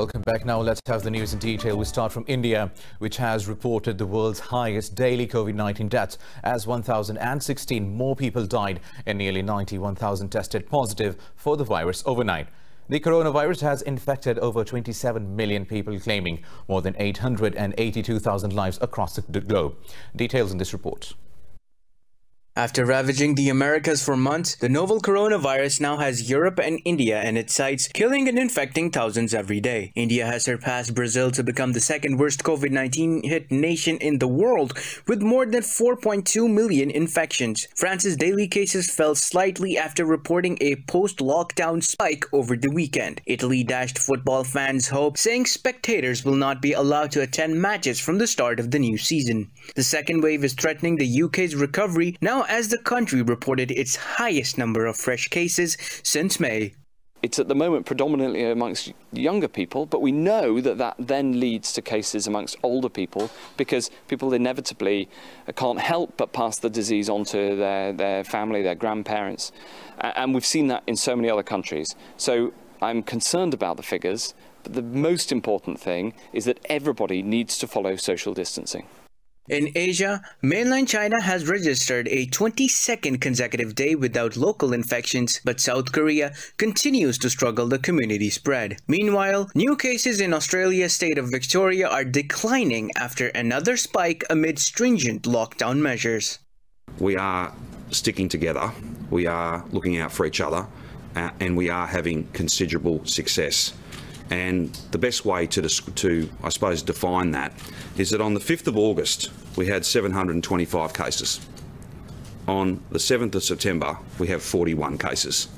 Welcome back. Now let's have the news in detail. We start from India, which has reported the world's highest daily COVID-19 deaths as 1,016 more people died and nearly 91,000 tested positive for the virus overnight. The coronavirus has infected over 27 million people, claiming more than 882,000 lives across the globe. Details in this report. After ravaging the Americas for months, the novel coronavirus now has Europe and India in its sights, killing and infecting thousands every day. India has surpassed Brazil to become the second worst COVID-19 hit nation in the world, with more than 4.2 million infections. France's daily cases fell slightly after reporting a post-lockdown spike over the weekend. Italy dashed football fans' hope, saying spectators will not be allowed to attend matches from the start of the new season. The second wave is threatening the UK's recovery now as the country reported its highest number of fresh cases since May. It's at the moment predominantly amongst younger people, but we know that that then leads to cases amongst older people because people inevitably can't help but pass the disease on to their, their family, their grandparents. And we've seen that in so many other countries. So I'm concerned about the figures, but the most important thing is that everybody needs to follow social distancing. In Asia, mainland China has registered a 22nd consecutive day without local infections, but South Korea continues to struggle the community spread. Meanwhile, new cases in Australia's state of Victoria are declining after another spike amid stringent lockdown measures. We are sticking together, we are looking out for each other, uh, and we are having considerable success. And the best way to, to, I suppose, define that is that on the 5th of August, we had 725 cases. On the 7th of September, we have 41 cases.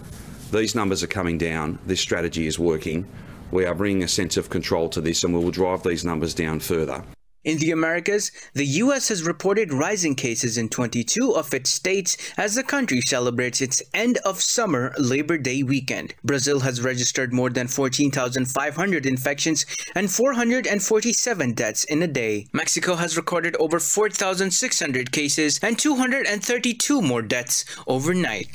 These numbers are coming down. This strategy is working. We are bringing a sense of control to this and we will drive these numbers down further. In the Americas, the U.S. has reported rising cases in 22 of its states as the country celebrates its end of summer Labor Day weekend. Brazil has registered more than 14,500 infections and 447 deaths in a day. Mexico has recorded over 4,600 cases and 232 more deaths overnight.